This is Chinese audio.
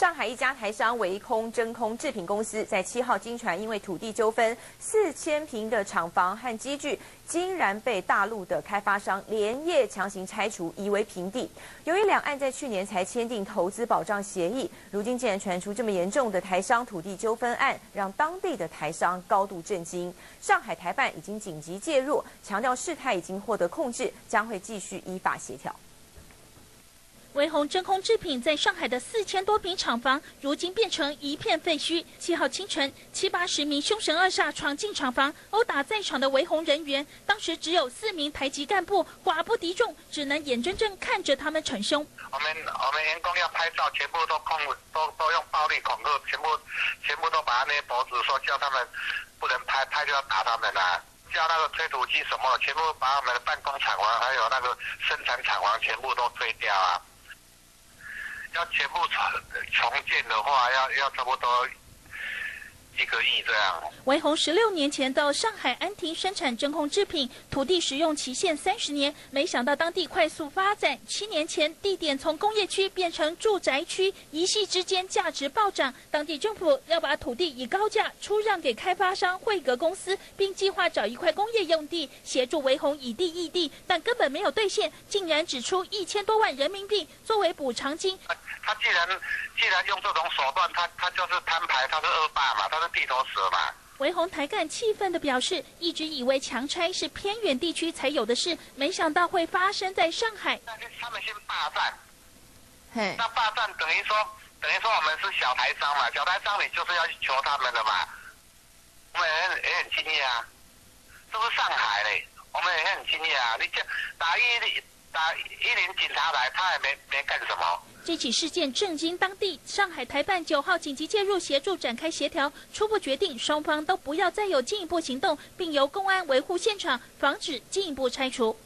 上海一家台商维空真空制品公司在七号经传，因为土地纠纷，四千平的厂房和机具竟然被大陆的开发商连夜强行拆除，夷为平地。由于两岸在去年才签订投资保障协议，如今竟然传出这么严重的台商土地纠纷案，让当地的台商高度震惊。上海台办已经紧急介入，强调事态已经获得控制，将会继续依法协调。维宏真空制品在上海的四千多平厂房，如今变成一片废墟。七号清晨，七八十名凶神恶煞闯进厂房，殴打在场的维宏人员。当时只有四名台籍干部，寡不敌众，只能眼睁睁看着他们逞凶。我们我们员工要拍照，全部都控都都用暴力恐吓，全部全部都把那些脖子说叫他们不能拍，拍就要打他们啊！叫那个推土机什么，全部把我们的办公厂房还有那个生产厂房全部都推掉啊！要全部重重建的话，要要差不多。一个亿这样。维宏十六年前到上海安亭生产真空制品，土地使用期限三十年，没想到当地快速发展，七年前地点从工业区变成住宅区，一夕之间价值暴涨。当地政府要把土地以高价出让给开发商汇格公司，并计划找一块工业用地协助维宏以地易地，但根本没有兑现，竟然只出一千多万人民币作为补偿金。他既然既然用这种手段，他他就是摊牌，他是恶霸嘛，他是地头蛇嘛。维宏台干气愤的表示，一直以为强拆是偏远地区才有的事，没想到会发生在上海。那他们先霸占，嘿，那霸占等于说等于说我们是小台商嘛，小台商你就是要去求他们的嘛。我们也很也很惊讶啊，这不是上海嘞，我们也很惊讶啊。你这打一打一零警察来，他也没没干什么。这起事件震惊当地，上海台办九号紧急介入协助展开协调，初步决定双方都不要再有进一步行动，并由公安维护现场，防止进一步拆除。